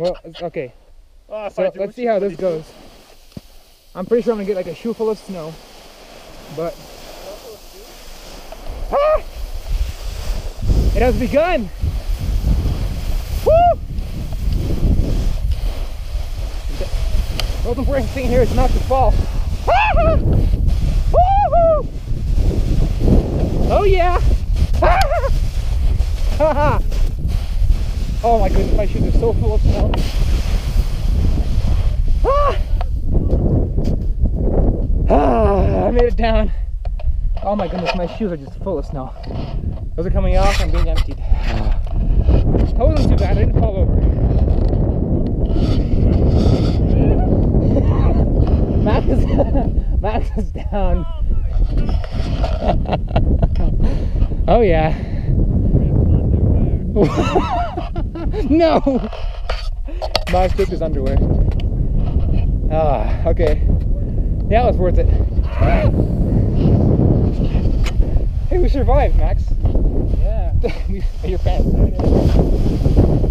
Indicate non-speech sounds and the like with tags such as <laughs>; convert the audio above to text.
Well, it's- okay. Oh, So let's see how this goes. I'm pretty sure I'm gonna get like a shoe full of snow, but ah! it has begun. Woo! The most important thing here is not to fall. Ah! Woo-hoo! Oh yeah! Ah! Oh my goodness, my shoes are so full of snow. Ah! Ah, I made it down. Oh my goodness, my shoes are just full of snow. Those are coming off and being emptied. That wasn't too bad, I didn't fall over. <laughs> Max is, <laughs> Max is down. <laughs> oh yeah. No! Max took his underwear. Ah, okay. Yeah, it was worth it. Hey, we survived, Max. Yeah. <laughs> Your pants.